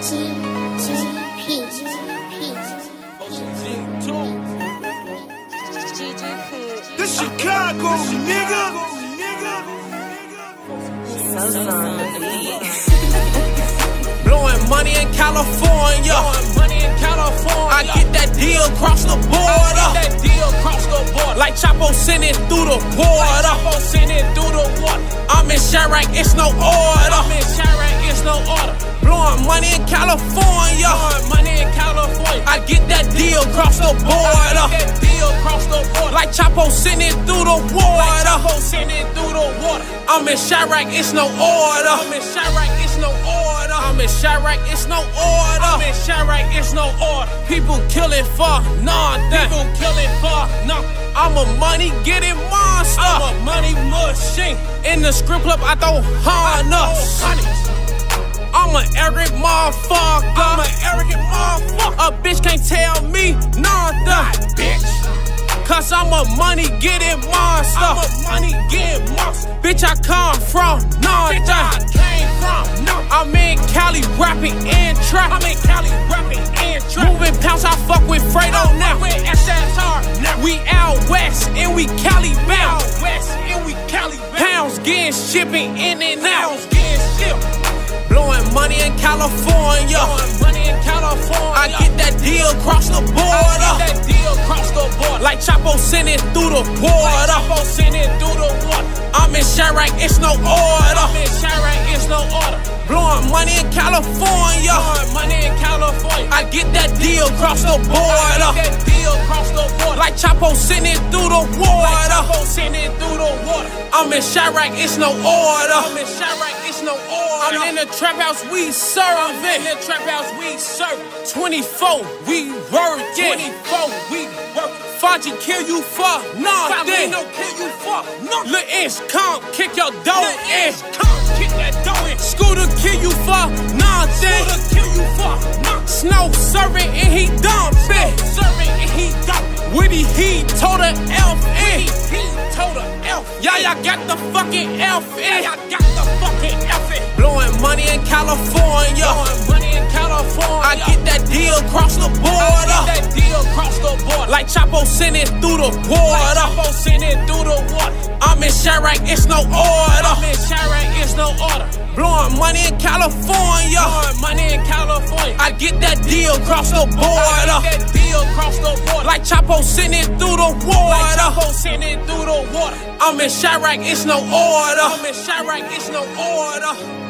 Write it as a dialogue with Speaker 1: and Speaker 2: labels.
Speaker 1: This Chicago, nigga.
Speaker 2: Blowing money in California. money in California. I get that deal across the border. that deal across the border. Like Chapo sending through the water. Chapo sending through the water. I'm in Chiraq, it's no order. I'm in Chiraq, California. Money in California. I get that deal across the border. deal across the border. Like Chapo sending through the water. Like Chapo sending through the water. I'm in Chiraq, it's no order. I'm in Chiraq, it's no order. I'm in Chiraq, it's no order. I'm in Chiraq, it's no order. People killing for nothing. People killing for nothing. I'm a money getting monster. I'm a money machine. In the script club, I throw harness. Arrogant motherfucker. I'm an arrogant motherfucker. A bitch can't tell me nothing. bitch. Cause I'm a money getting monster. I'm a money getting monster. Bitch, I come from nothing. Bitch, I came from nothing. I'm in Cali rapping and trap. I'm in Cali rapping and trap. Moving pounds, I fuck with Fredo now. With SSR now. We out west and we Cali bound. Out west and we Cali bound. Pounds getting shipping in and out. California. Blowing money in California. I get that deal across the border. I get that deal across the border. Like Chapo sending through the water. Like through the water. I'm in Chiraq, it's no order. I'm in Chiraq, it's no order. Blowing money in California. Blowing money in California. I get that deal across the border. I get that deal across the border. Like Chapo sending through the water. Like through the water. I'm in Chiraq, it's no order. I'm in Chiraq, it's no order. I'm in the trap house, we serve it. In the trap house, we serve 24, we work it. 24, we work Faji kill you for nothing. no kill you for nothing. Lil Inch, come kick your dough in. come kick that dough in. Scooter kill you for nothing. Scooter kill you for nothing. Snow serving and he dumping. Serving and he dumping. Woody he told her elf in. He told her elf. Yeah, y'all got the fucking elf in. Yeah, Chapo sending through the water. Sending through the water. I'm in Chiraq, it's no order. I'm in Chiraq, it's no order. Blowing money in California. Blowing money in California. I get that deal across the border. I get that deal across the border. Like Chapo sending through the water. Like Chapo sending through the water. I'm in Chiraq, it's no order. I'm in Chiraq, it's no order.